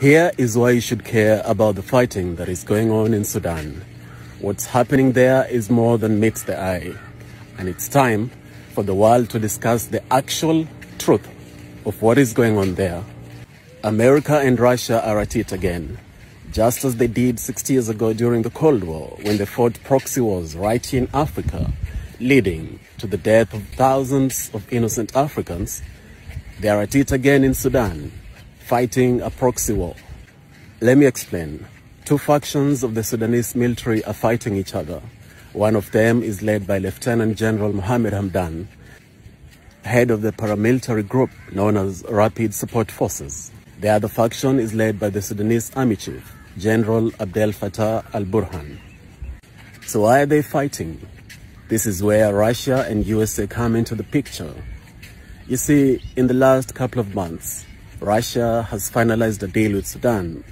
Here is why you should care about the fighting that is going on in Sudan. What's happening there is more than meets the eye. And it's time for the world to discuss the actual truth of what is going on there. America and Russia are at it again, just as they did 60 years ago during the Cold War when they fought proxy wars right here in Africa, leading to the death of thousands of innocent Africans. They are at it again in Sudan, fighting a proxy war. Let me explain. Two factions of the Sudanese military are fighting each other. One of them is led by Lieutenant General Mohammed Hamdan, head of the paramilitary group known as Rapid Support Forces. The other faction is led by the Sudanese Army Chief, General Abdel Fattah al-Burhan. So why are they fighting? This is where Russia and USA come into the picture. You see, in the last couple of months, Russia has finalized a deal with Sudan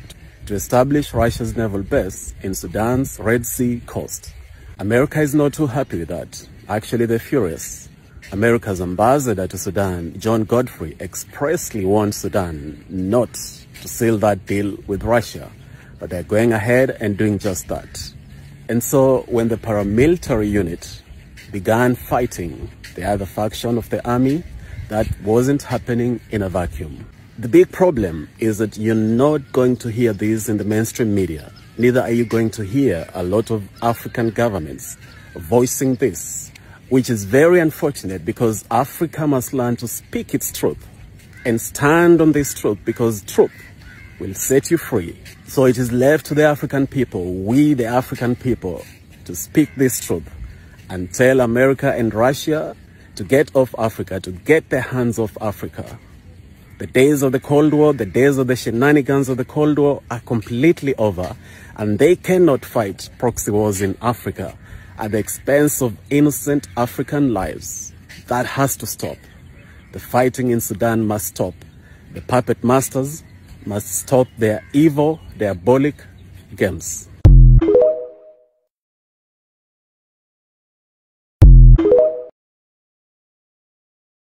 to establish Russia's naval base in Sudan's Red Sea coast. America is not too happy with that. Actually, they're furious. America's ambassador to Sudan, John Godfrey, expressly warned Sudan not to seal that deal with Russia, but they're going ahead and doing just that. And so when the paramilitary unit began fighting the other faction of the army, that wasn't happening in a vacuum. The big problem is that you're not going to hear this in the mainstream media. Neither are you going to hear a lot of African governments voicing this, which is very unfortunate because Africa must learn to speak its truth and stand on this truth because truth will set you free. So it is left to the African people, we the African people, to speak this truth and tell America and Russia to get off Africa, to get their hands off Africa. The days of the Cold War, the days of the shenanigans of the Cold War are completely over and they cannot fight proxy wars in Africa at the expense of innocent African lives. That has to stop. The fighting in Sudan must stop. The puppet masters must stop their evil, diabolic games.